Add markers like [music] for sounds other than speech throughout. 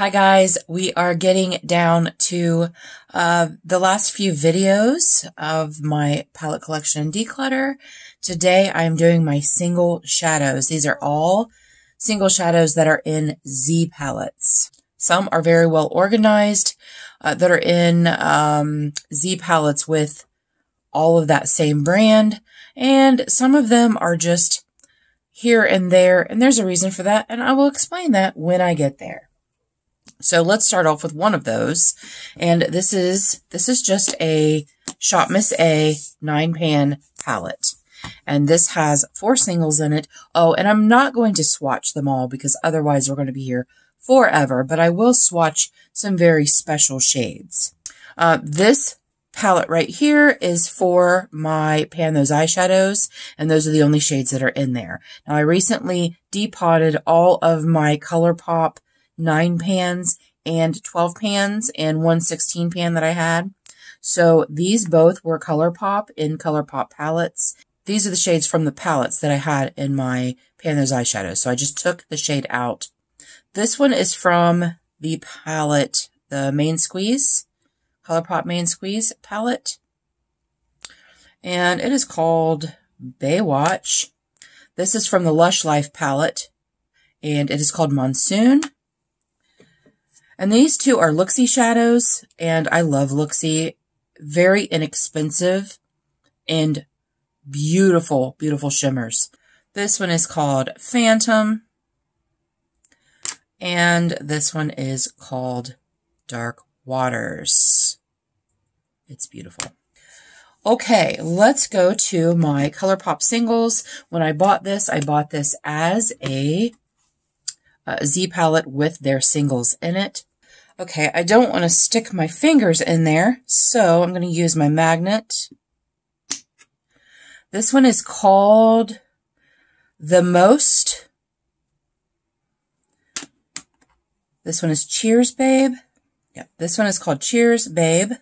Hi guys, we are getting down to uh, the last few videos of my palette collection declutter. Today I'm doing my single shadows. These are all single shadows that are in Z palettes. Some are very well organized uh, that are in um, Z palettes with all of that same brand. And some of them are just here and there. And there's a reason for that. And I will explain that when I get there. So let's start off with one of those. And this is, this is just a Shop Miss A nine pan palette. And this has four singles in it. Oh, and I'm not going to swatch them all because otherwise we're going to be here forever, but I will swatch some very special shades. Uh, this palette right here is for my Pan Those eyeshadows, and those are the only shades that are in there. Now, I recently depotted all of my ColourPop 9 pans and 12 pans and one 16 pan that I had. So these both were ColourPop in ColourPop palettes. These are the shades from the palettes that I had in my Pan Those eyeshadows. So I just took the shade out. This one is from the palette, the Main Squeeze, ColourPop Main Squeeze palette. And it is called Baywatch. This is from the Lush Life palette. And it is called Monsoon. And these two are Looxi shadows, and I love Looxi. Very inexpensive and beautiful, beautiful shimmers. This one is called Phantom, and this one is called Dark Waters. It's beautiful. Okay, let's go to my ColourPop singles. When I bought this, I bought this as a, a Z palette with their singles in it. Okay, I don't want to stick my fingers in there, so I'm going to use my magnet. This one is called The Most. This one is Cheers, Babe. Yeah, this one is called Cheers, Babe.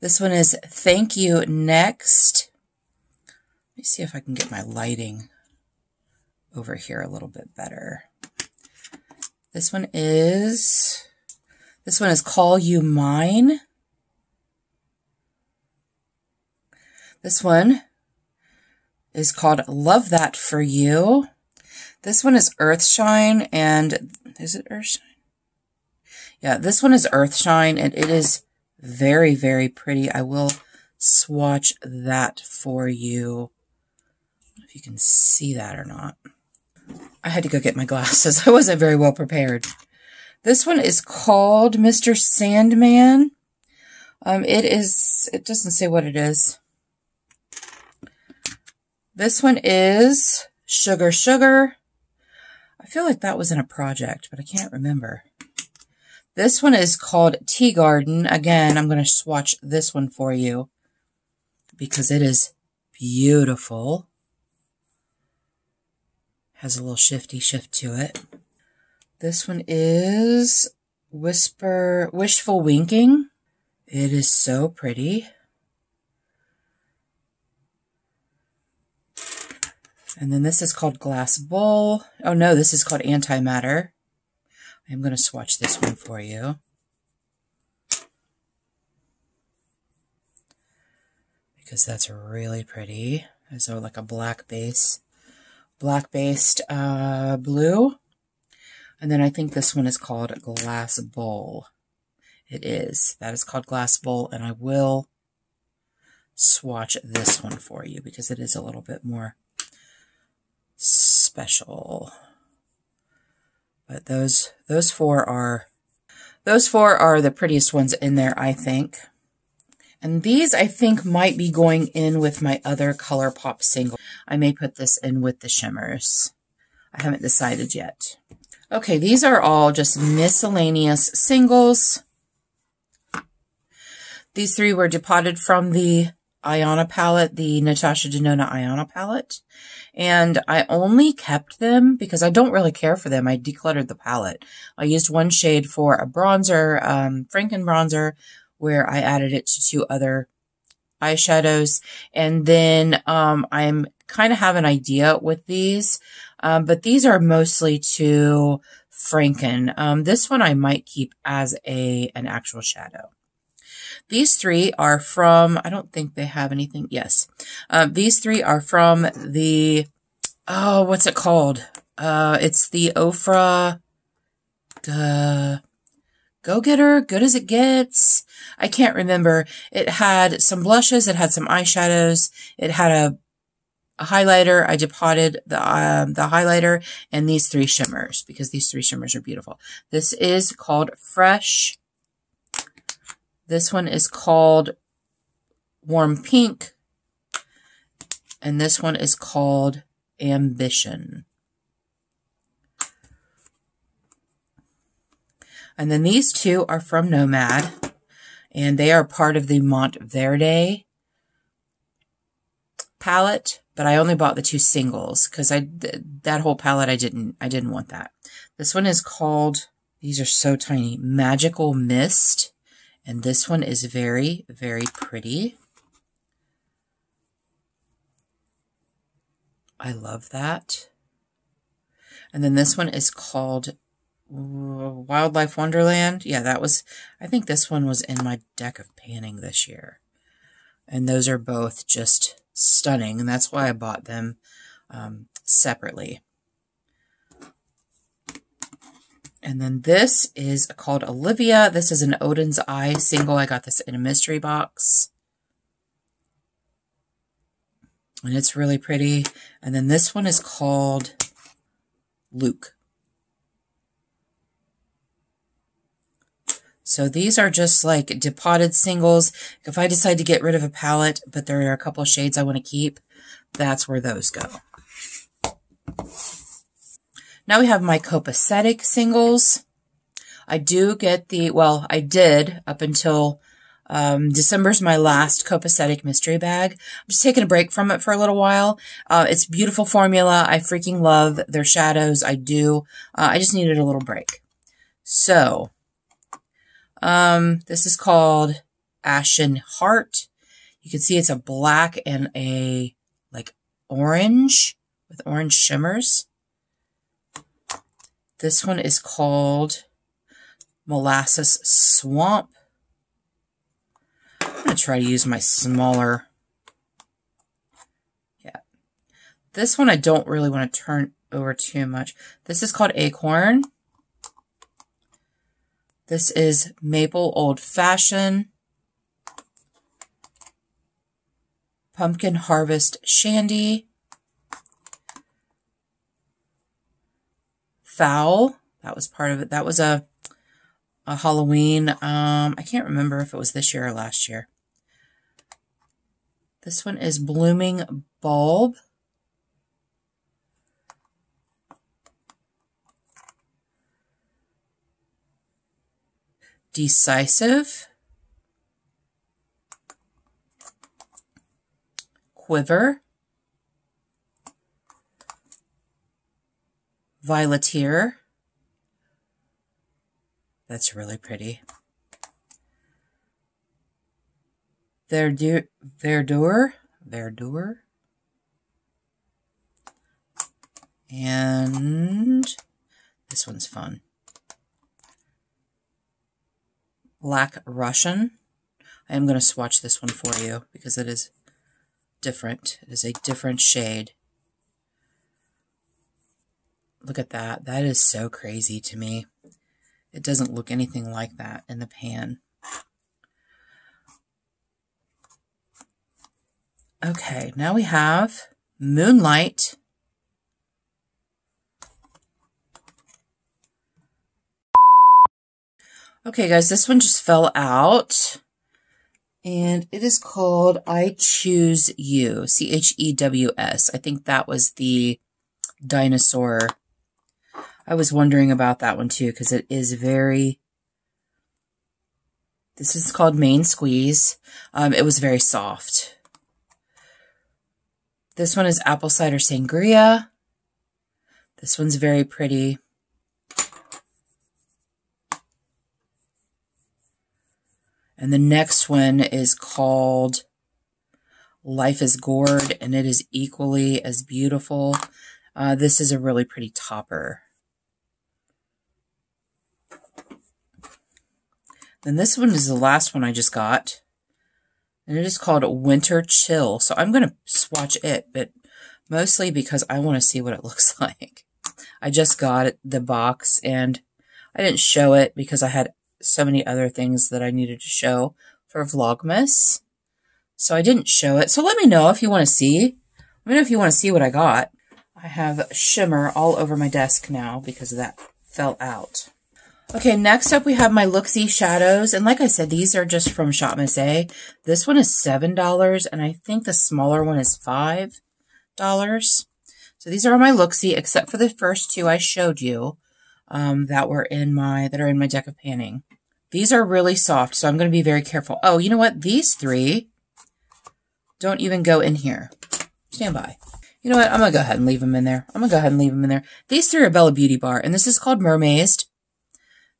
This one is Thank You Next. Let me see if I can get my lighting over here a little bit better. This one is, this one is Call You Mine. This one is called Love That For You. This one is Earthshine, and is it Earthshine? Yeah, this one is Earthshine, and it is very, very pretty. I will swatch that for you. if you can see that or not. I had to go get my glasses. [laughs] I wasn't very well prepared. This one is called Mr. Sandman. Um, it is, it doesn't say what it is. This one is Sugar Sugar. I feel like that was in a project, but I can't remember. This one is called Tea Garden. Again, I'm going to swatch this one for you because it is beautiful. Has a little shifty shift to it. This one is Whisper, Wishful Winking. It is so pretty. And then this is called Glass Bowl. Oh no, this is called Antimatter. I'm going to swatch this one for you. Because that's really pretty. So like a black base black-based uh, blue. And then I think this one is called Glass Bowl. It is. That is called Glass Bowl, and I will swatch this one for you because it is a little bit more special. But those those four are those four are the prettiest ones in there, I think. And these, I think, might be going in with my other ColourPop single. I may put this in with the shimmers. I haven't decided yet. Okay, these are all just miscellaneous singles. These three were depotted from the Iona palette, the Natasha Denona Iona palette. And I only kept them because I don't really care for them. I decluttered the palette. I used one shade for a bronzer, um, Franken bronzer, where I added it to two other eyeshadows. And then um, I'm kind of have an idea with these. Um, but these are mostly to Franken. Um, this one I might keep as a an actual shadow. These three are from, I don't think they have anything. Yes. Uh, these three are from the, oh, what's it called? Uh, it's the Ofra, uh, Go Getter, Good as It Gets. I can't remember. It had some blushes. It had some eyeshadows. It had a, a highlighter. I depotted the, um, the highlighter and these three shimmers because these three shimmers are beautiful. This is called Fresh this one is called Warm Pink. And this one is called Ambition. And then these two are from Nomad. And they are part of the Monteverde palette. But I only bought the two singles because I that whole palette I didn't I didn't want that. This one is called these are so tiny. Magical Mist. And this one is very, very pretty. I love that. And then this one is called Wildlife Wonderland. Yeah, that was, I think this one was in my deck of panning this year. And those are both just stunning. And that's why I bought them um, separately. And then this is called Olivia. This is an Oden's Eye single. I got this in a mystery box. And it's really pretty. And then this one is called Luke. So these are just like depotted singles. If I decide to get rid of a palette, but there are a couple shades I want to keep, that's where those go. Now we have my copacetic singles. I do get the, well, I did up until um, December's my last copacetic mystery bag. I'm just taking a break from it for a little while. Uh, it's beautiful formula. I freaking love their shadows. I do. Uh, I just needed a little break. So, um, this is called Ashen Heart. You can see it's a black and a like orange with orange shimmers. This one is called Molasses Swamp. I'm going to try to use my smaller. Yeah. This one I don't really want to turn over too much. This is called Acorn. This is Maple Old Fashioned. Pumpkin Harvest Shandy. Fowl. That was part of it. That was a a Halloween. Um, I can't remember if it was this year or last year. This one is Blooming Bulb. Decisive. Quiver. Violeteer. That's really pretty. Verdure, Verdure, Verdure. And this one's fun. Black Russian. I am going to swatch this one for you because it is different. It is a different shade. Look at that. That is so crazy to me. It doesn't look anything like that in the pan. Okay, now we have Moonlight. Okay, guys, this one just fell out. And it is called I Choose You, C-H-E-W-S. I think that was the dinosaur I was wondering about that one too because it is very. This is called Main Squeeze. Um, it was very soft. This one is Apple Cider Sangria. This one's very pretty. And the next one is called Life is Gourd, and it is equally as beautiful. Uh, this is a really pretty topper. Then this one is the last one I just got. And it is called Winter Chill. So I'm going to swatch it, but mostly because I want to see what it [laughs] looks like. I just got the box and I didn't show it because I had so many other things that I needed to show for Vlogmas. So I didn't show it. So let me know if you want to see. Let me know if you want to see what I got. I have shimmer all over my desk now because that fell out. Okay, next up we have my Looxi shadows. And like I said, these are just from Shop Miss A. Eh? This one is $7 and I think the smaller one is $5. So these are my Looxi, except for the first two I showed you um, that were in my, that are in my deck of panning. These are really soft, so I'm going to be very careful. Oh, you know what? These three don't even go in here. Stand by. You know what? I'm going to go ahead and leave them in there. I'm going to go ahead and leave them in there. These three are Bella Beauty Bar, and this is called Mermaid.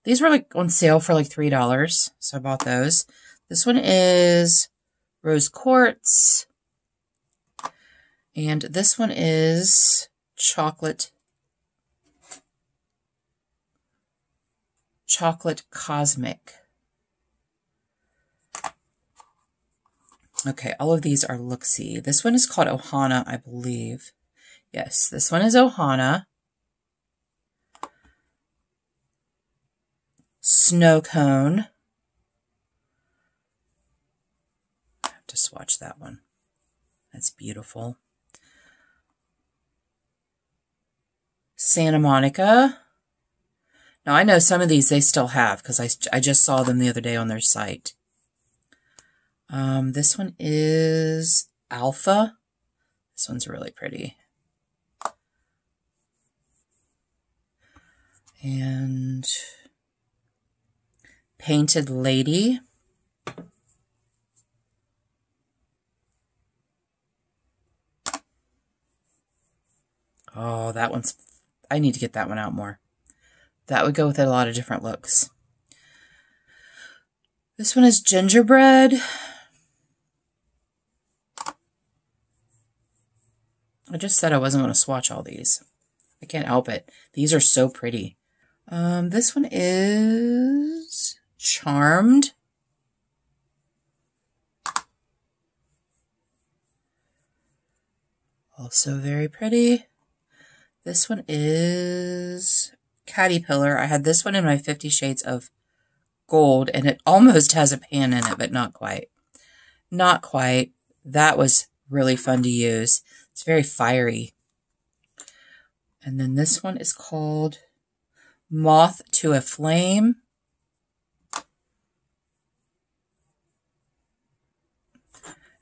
These were like on sale for like $3, so I bought those. This one is Rose Quartz. And this one is Chocolate Chocolate Cosmic. Okay, all of these are Looxi. This one is called Ohana, I believe. Yes, this one is Ohana. Snow Cone. I have to swatch that one. That's beautiful. Santa Monica. Now, I know some of these they still have because I, I just saw them the other day on their site. Um, this one is Alpha. This one's really pretty. And Painted Lady. Oh, that one's... I need to get that one out more. That would go with a lot of different looks. This one is gingerbread. I just said I wasn't going to swatch all these. I can't help it. These are so pretty. Um, this one is Charmed. Also very pretty. This one is Caterpillar. I had this one in my Fifty Shades of Gold, and it almost [laughs] has a pan in it, but not quite. Not quite. That was really fun to use. It's very fiery. And then this one is called Moth to a Flame.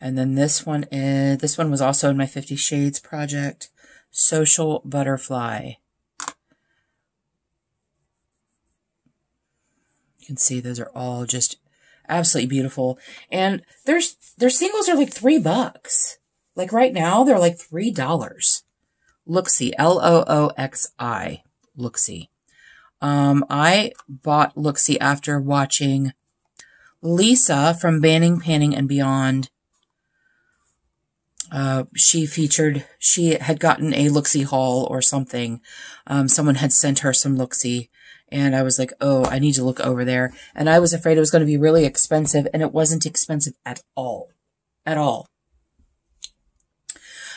And then this one is, this one was also in my Fifty Shades project. Social Butterfly. Can see those are all just absolutely beautiful. And there's their singles are like three bucks. Like right now, they're like three dollars. Looxi, L-O-O-X-I, Looxi. Um, I bought Looxi after watching Lisa from Banning, Panning, and Beyond uh, she featured, she had gotten a Looxi haul or something. Um, someone had sent her some Looxi and I was like, oh, I need to look over there. And I was afraid it was going to be really expensive and it wasn't expensive at all. At all.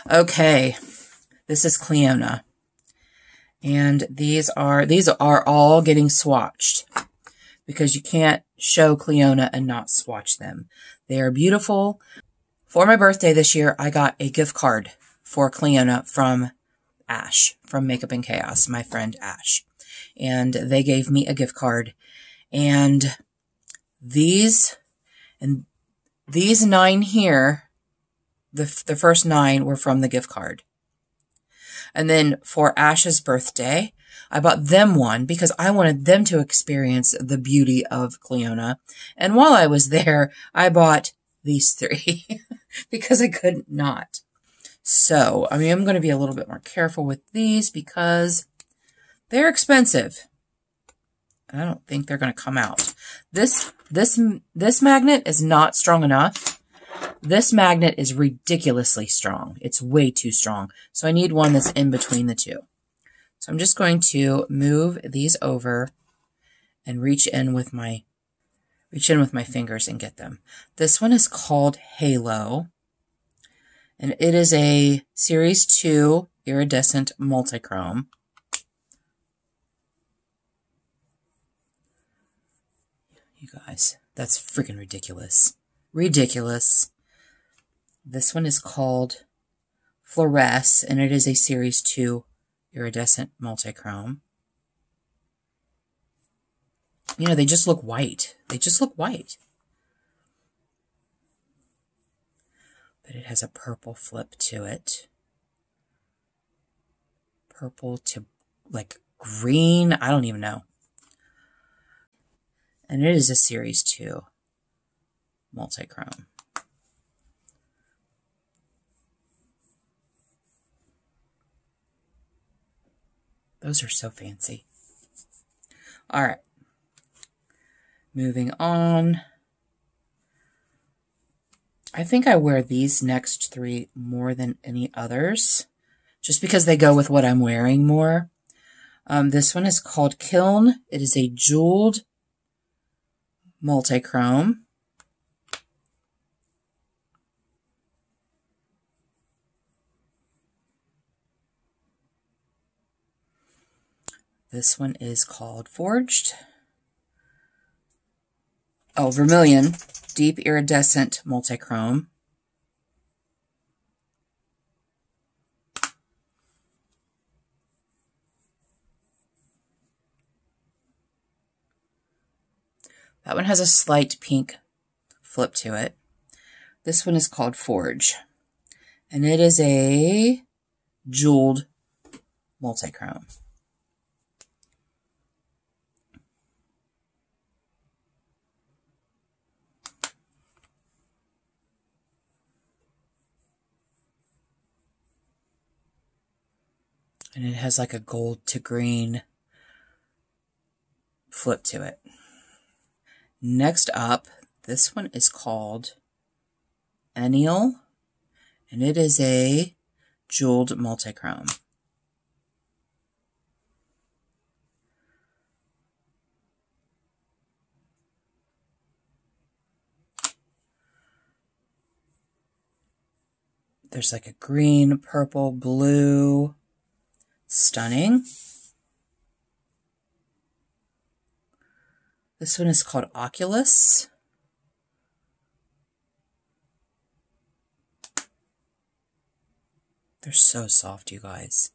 Okay. This is Clionadh. And these are, these are all getting swatched because you can't show Clionadh and not swatch them. They are beautiful. For my birthday this year, I got a gift card for Clionadh from Ash, from Makeup in Chaos, my friend Ash. And they gave me a gift card. And these, and these nine here, the, the first nine were from the gift card. And then for Ash's birthday, I bought them one because I wanted them to experience the beauty of Clionadh. And while I was there, I bought these three [laughs] because I couldn't not. So, I mean, I'm going to be a little bit more careful with these because they're expensive. I don't think they're going to come out. This, this, this magnet is not strong enough This magnet is ridiculously strong. It's way too strong. So I need one that's in between the two. So I'm just going to move these over and reach in with my reach in with my fingers and get them. This one is called Halo. And it is a Series 2 iridescent multichrome. Guys, that's freaking ridiculous. Ridiculous. This one is called Fluoresce, and it is a Series 2 iridescent multichrome. You know, they just look white. They just look white. But it has a purple flip to it. Purple to like green. I don't even know and it is a Series 2 multi-chrome. Those are so fancy. All right. Moving on. I think I wear these next three more than any others, just because they go with what I'm wearing more. Um, this one is called Kiln. It is a jeweled multichrome. This one is called Forged. Oh, Vermilion, Deep Iridescent Multichrome. That one has a slight pink flip to it. This one is called Forge. And it is a jeweled multichrome. And it has like a gold to green flip to it. Next up, this one is called Ennial, and it is a jeweled multichrome. There's like a green, purple, blue. Stunning. This one is called Oculus. They're so soft, you guys.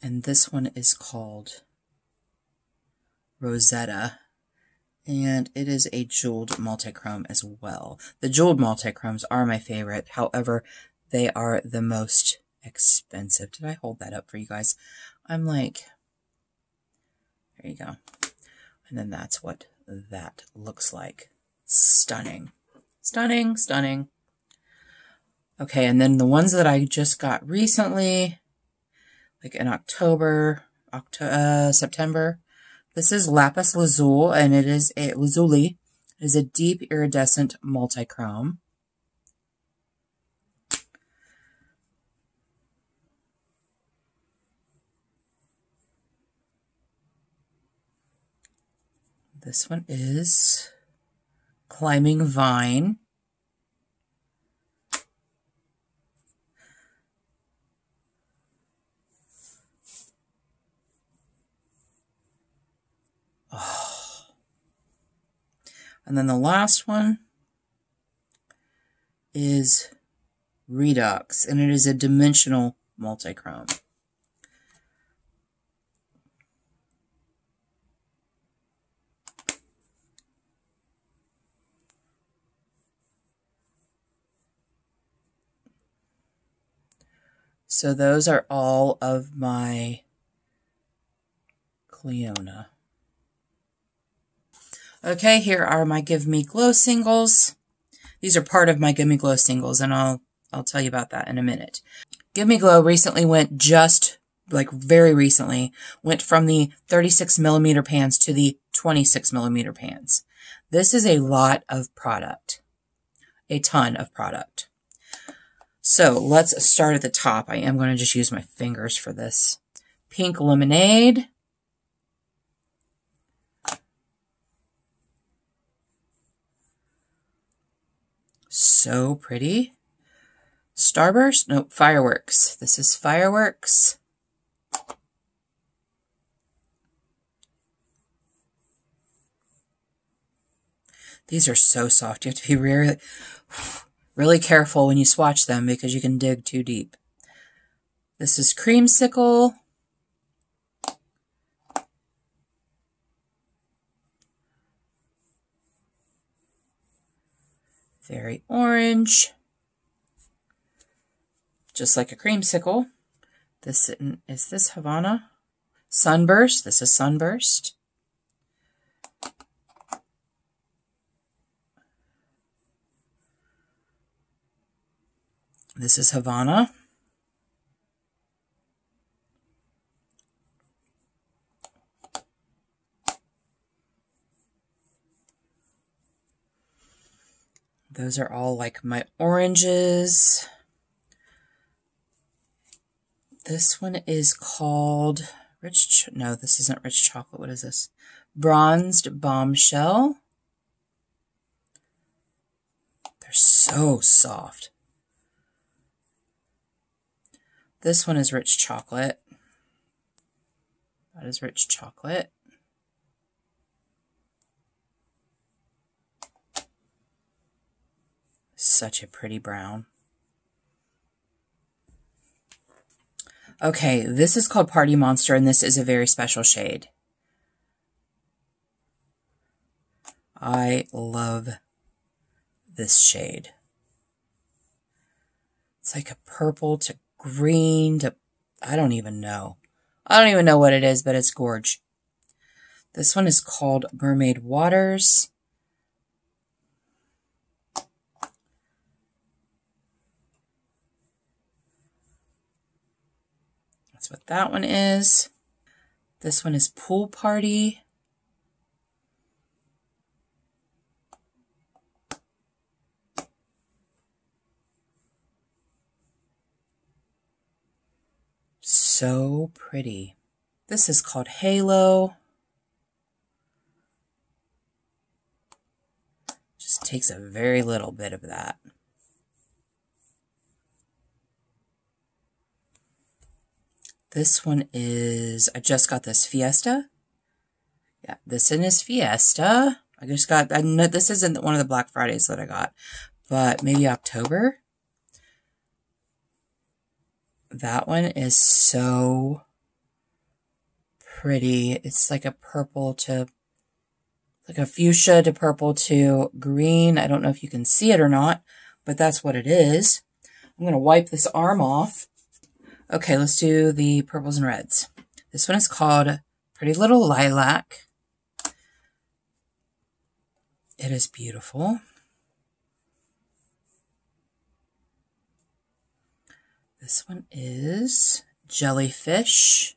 And this one is called Rosetta. And it is a jeweled multichrome as well. The jeweled multichromes are my favorite. However, they are the most expensive. Did I hold that up for you guys? I'm like, there you go. And then that's what that looks like. Stunning. Stunning, stunning. Okay, and then the ones that I just got recently, like in October, October, uh, September. This is Lapis Lazuli, and it is a Lazuli. It is a deep iridescent multichrome. This one is Climbing Vine. Oh. And then the last one is Redux, and it is a dimensional multichrome. So those are all of my Clionadh. Okay, here are my Give Me Glow singles. These are part of my Give Me Glow singles, and I'll I'll tell you about that in a minute. Give Me Glow recently went just like very recently, went from the 36 millimeter pans to the 26 millimeter pans. This is a lot of product, a ton of product. So let's start at the top. I am going to just use my fingers for this. Pink lemonade. So pretty. Starburst? Nope, fireworks. This is fireworks. These are so soft. You have to be really, really careful when you swatch them because you can dig too deep. This is creamsicle. Very orange. Just like a creamsicle. This is this Havana? Sunburst. This is Sunburst. This is Havana. Those are all like my oranges. This one is called Rich, no, this isn't Rich Chocolate. What is this? Bronzed Bombshell. They're so soft. This one is rich chocolate. That is rich chocolate. Such a pretty brown. Okay, this is called Party Monster, and this is a very special shade. I love this shade. It's like a purple to green to, I don't even know. I don't even know what it is, but it's gorge. This one is called Mermaid Waters. That's what that one is. This one is Pool Party. So pretty. This is called Halo. Just takes a very little bit of that. This one is, I just got this Fiesta. Yeah, this one is Fiesta. I just got, I know this isn't one of the Black Fridays that I got, but maybe October. That one is so pretty. It's like a purple to, like a fuchsia to purple to green. I don't know if you can see it or not, but that's what it is. I'm going to wipe this arm off. Okay, let's do the purples and reds. This one is called Pretty Little Lilac. It is beautiful. This one is jellyfish.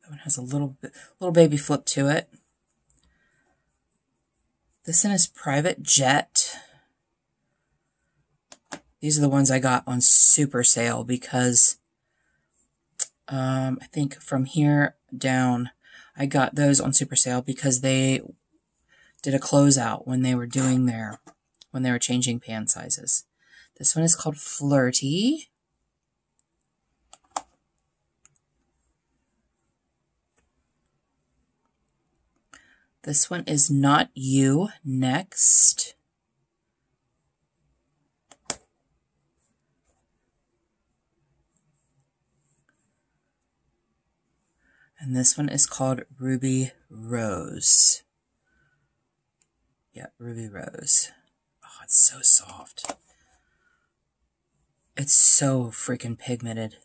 That one has a little bit, little baby flip to it. This one is private jet. These are the ones I got on super sale because um, I think from here down I got those on super sale because they did a closeout when they were doing their, when they were changing pan sizes. This one is called Flirty. This one is Not You Next. And this one is called Ruby Rose. Yeah, Ruby Rose. Oh, it's so soft. It's so freaking pigmented.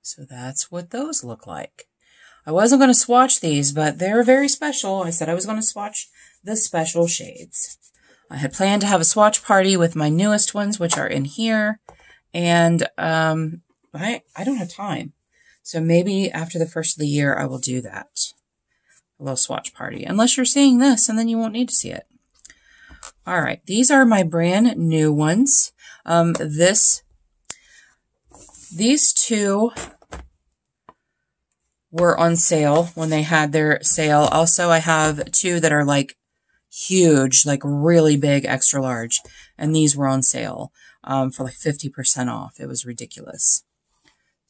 So that's what those look like. I wasn't going to swatch these, but they're very special. I said I was going to swatch the special shades. I had planned to have a swatch party with my newest ones, which are in here. And um, I, I don't have time. So maybe after the first of the year, I will do that. A little swatch party. Unless you're seeing this, and then you won't need to see it. All right. These are my brand new ones. Um, this, these two were on sale when they had their sale. Also, I have two that are like huge, like really big, extra large. And these were on sale um, for like 50% off. It was ridiculous.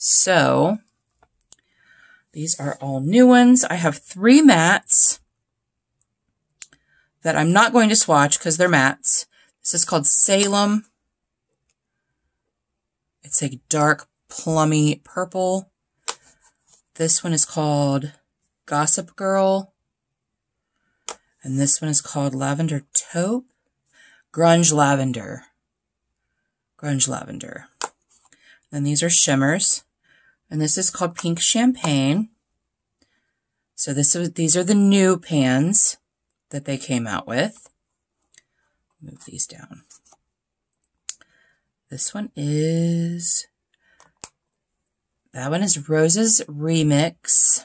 So, these are all new ones. I have three mattes that I'm not going to swatch because they're mattes. This is called Salem. It's a dark plummy purple. This one is called Gossip Girl. And this one is called Lavender Taupe. Grunge Lavender. Grunge Lavender. Then these are shimmers. And this is called Pink Champagne. So this is, these are the new pans that they came out with. Move these down. This one is, that one is Rose's Remix.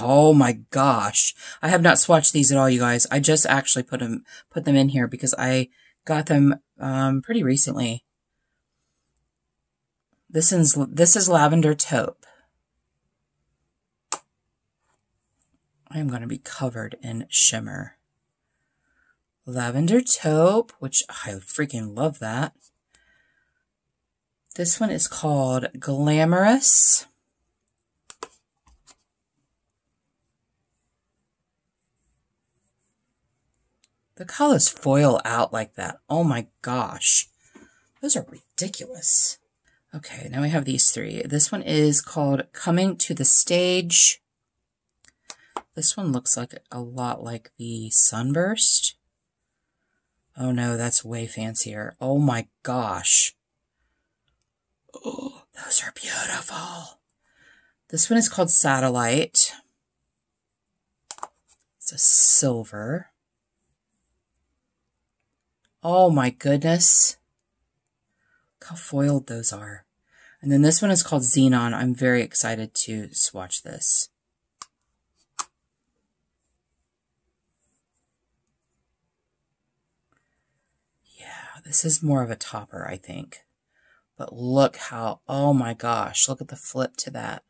Oh my gosh. I have not swatched these at all, you guys. I just actually put them, put them in here because I got them um, pretty recently. This is, this is Lavender Taupe. I'm going to be covered in shimmer. Lavender Taupe, which I freaking love that. This one is called Glamorous. The colors foil out like that. Oh my gosh. Those are ridiculous. Okay, now we have these three. This one is called Coming to the Stage. This one looks like a lot like the Sunburst. Oh no, that's way fancier. Oh my gosh. Oh, those are beautiful. This one is called Satellite. It's a silver. Oh my goodness. Look how foiled those are. And then this one is called Xenon. I'm very excited to swatch this. Yeah, this is more of a topper, I think. But look how, oh my gosh, look at the flip to that.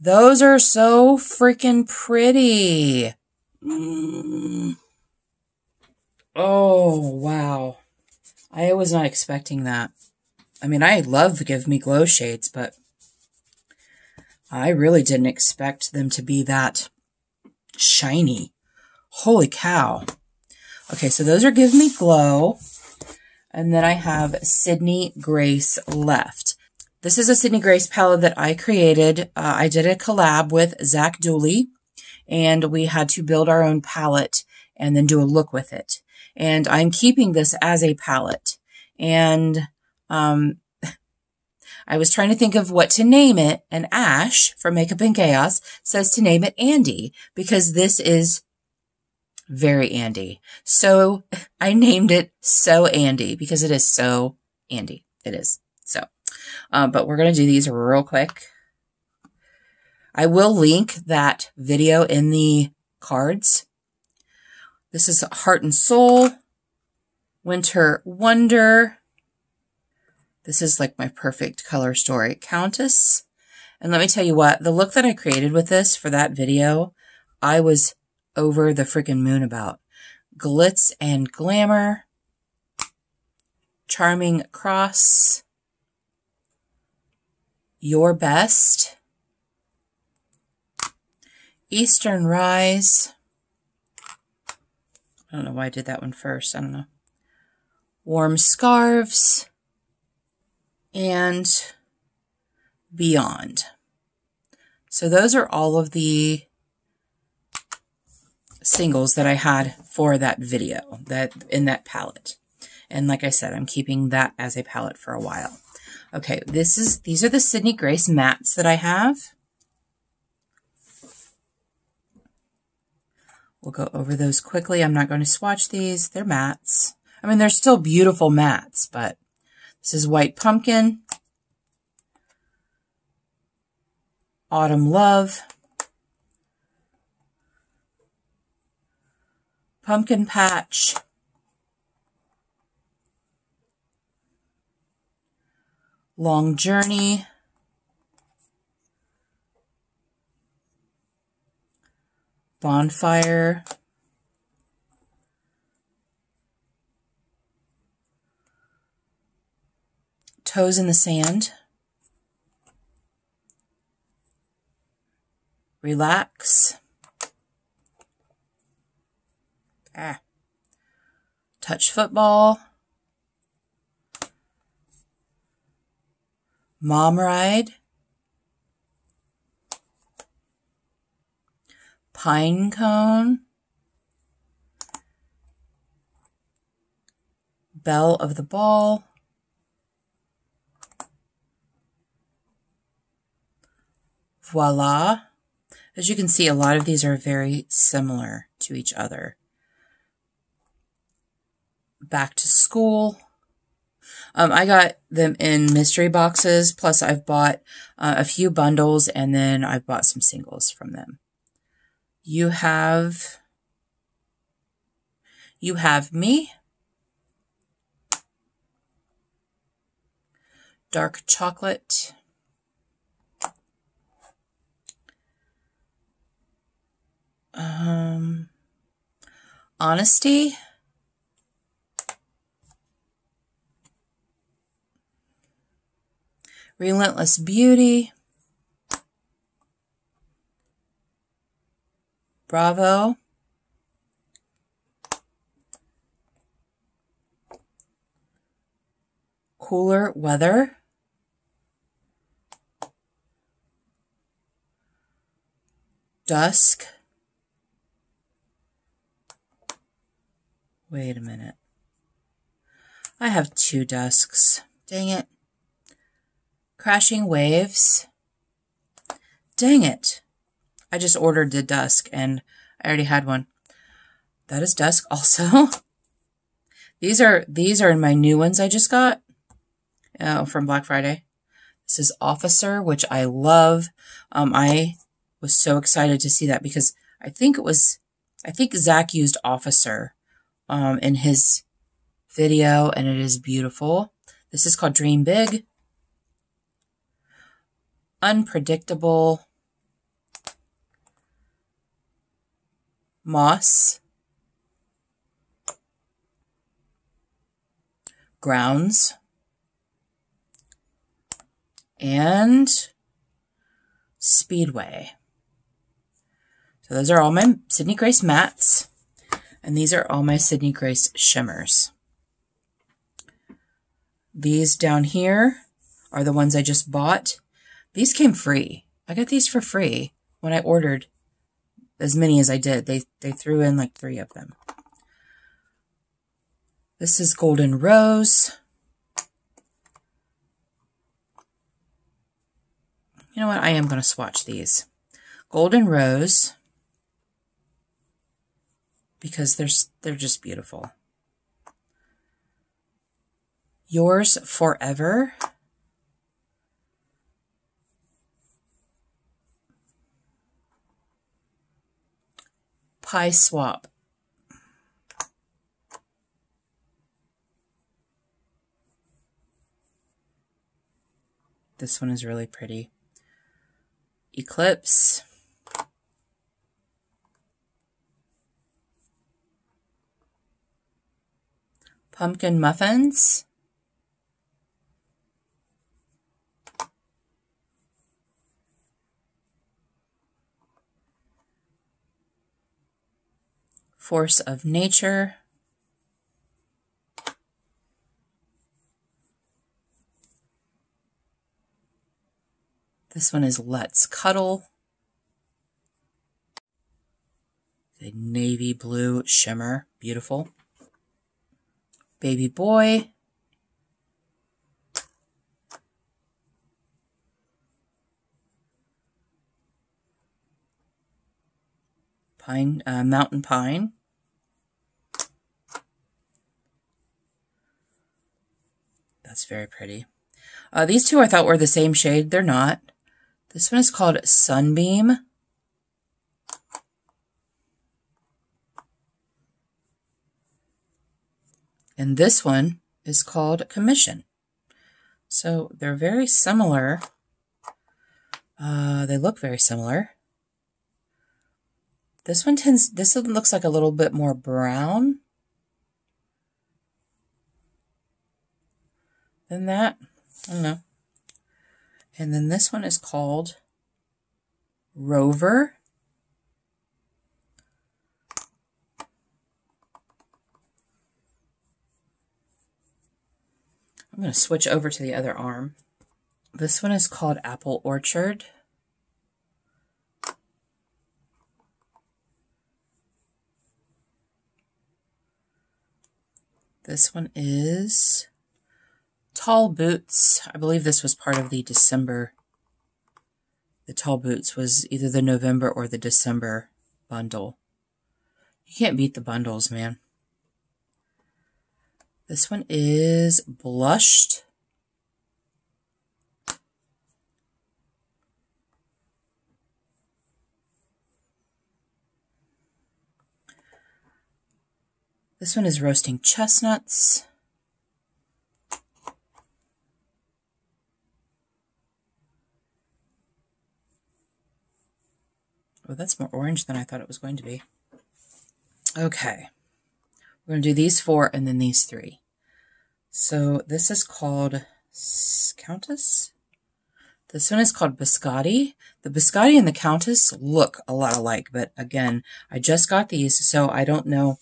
Those are so freaking pretty. Mm. Oh, wow. I was not expecting that. I mean, I love Give Me Glow shades, but I really didn't expect them to be that shiny. Holy cow. Okay, so those are Give Me Glow. And then I have Sydney Grace left. This is a Sydney Grace palette that I created. Uh, I did a collab with Zee Dooley, and we had to build our own palette and then do a look with it. And I'm keeping this as a palette. And um, I was trying to think of what to name it, and Ash from Makeup in Chaos says to name it Andi because this is very Andi. So [laughs] I named it So Andi because it is so Andi. It is. So, um, but we're going to do these real quick. I will link that video in the cards. This is Heart and Soul, Winter Wonder. This is like my perfect color story. Countess. And let me tell you what, the look that I created with this for that video, I was over the freaking moon about. Glitz and Glamour, Charming Cross, Your Best, Eastern Rise. I don't know why I did that one first. I don't know. Warm Scarves, and Beyond. So those are all of the singles that I had for that video, that in that palette. And like I said, I'm keeping that as a palette for a while. Okay, this is these are the Sydney Grace mats that I have. We'll go over those quickly. I'm not going to swatch these. They're mats. I mean, they're still beautiful mats, but this is White Pumpkin, Autumn Love, Pumpkin Patch, Long Journey, Bonfire, Toes in the Sand, Relax, ah. Touch Football, Mom Ride, Pine Cone, Belle of the Ball, Voila. As you can see, a lot of these are very similar to each other. Back to School, um, I got them in mystery boxes, plus I've bought uh, a few bundles, and then I've bought some singles from them. You have, you have me. Dark chocolate. Um, honesty. Relentless Beauty, Bravo, Cooler Weather, Dusk, Wait a minute. I have two dusks. Dang it. Crashing Waves. Dang it. I just ordered the Dusk and I already had one. That is Dusk also. [laughs] these are these are in my new ones I just got uh, from Black Friday. This is Officer, which I love. Um, I was so excited to see that because I think it was, I think Zach used Officer um, in his video and it is beautiful. This is called Dream Big unpredictable moss. Grounds. And speedway. So those are all my sydney grace mats. And these are all my sydney grace shimmers. These down here are the ones i just bought. These came free. I got these for free when I ordered as many as I did. They, they threw in like three of them. This is Golden Rose. You know what? I am going to swatch these. Golden Rose. Because they're, they're just beautiful. Yours Forever. Pie swap. This one is really pretty. Eclipse. Pumpkin muffins. force of nature. This one is Let's Cuddle. The navy blue shimmer, beautiful. Baby boy. Pine, uh, mountain pine. That's very pretty. Uh, these two I thought were the same shade. They're not. This one is called Sunbeam. And this one is called Commission. So they're very similar. Uh, they look very similar. This one tends, this one looks like a little bit more brown than that. I don't know. And then this one is called Rover. I'm going to switch over to the other arm. This one is called Apple Orchard. This one is Tall Boots. I believe this was part of the December. The Tall Boots was either the November or the December bundle. You can't beat the bundles, man. This one is Blushed. This one is Roasting Chestnuts. That's more orange than I thought it was going to be. Okay. We're going to do these four and then these three. So this is called Countess. This one is called Biscotti. The Biscotti and the Countess look a lot alike, but again, I just got these, so I don't know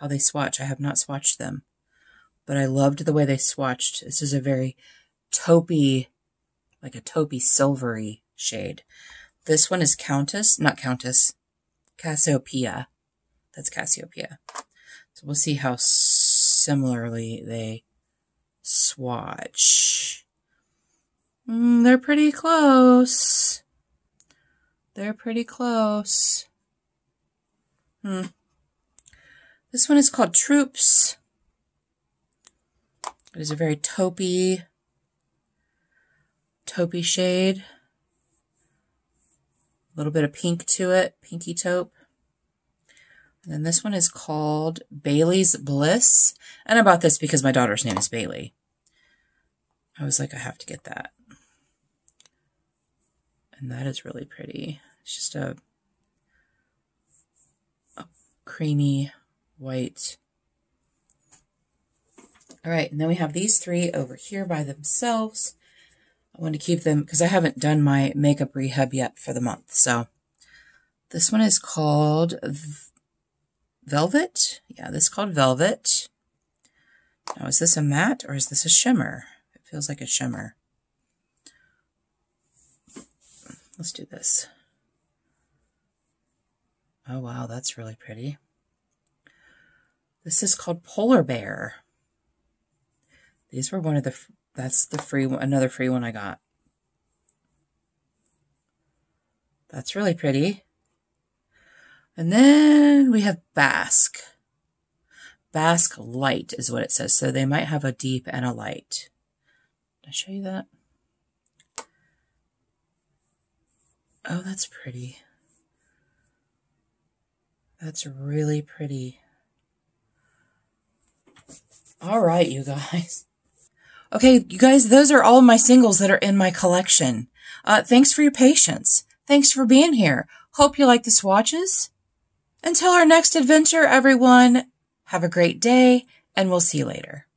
how they swatch. I have not swatched them, but I loved the way they swatched. This is a very taupey, like a taupey silvery shade. This one is Countess, not Countess, Cassiopeia. That's Cassiopeia. So we'll see how similarly they swatch. Mm, they're pretty close. They're pretty close. Hmm. This one is called Troops. It is a very taupey, taupey shade. Little bit of pink to it, pinky taupe. And then this one is called Bailey's Bliss. And I bought this because my daughter's name is Bailey. I was like, I have to get that. And that is really pretty. It's just a, a creamy white. All right, and then we have these three over here by themselves. I want to keep them because I haven't done my makeup rehab yet for the month. So this one is called Velvet. Yeah, this is called Velvet. Now, is this a matte or is this a shimmer? It feels like a shimmer. Let's do this. Oh, wow, that's really pretty. This is called Polar Bear. These were one of the that's the free one, another free one I got. That's really pretty. And then we have Basque. Basque Light is what it says. So they might have a deep and a light. Did I show you that? Oh, that's pretty. That's really pretty. All right, you guys. Okay, you guys, those are all my singles that are in my collection. Uh, thanks for your patience. Thanks for being here. Hope you like the swatches. Until our next adventure, everyone, have a great day, and we'll see you later.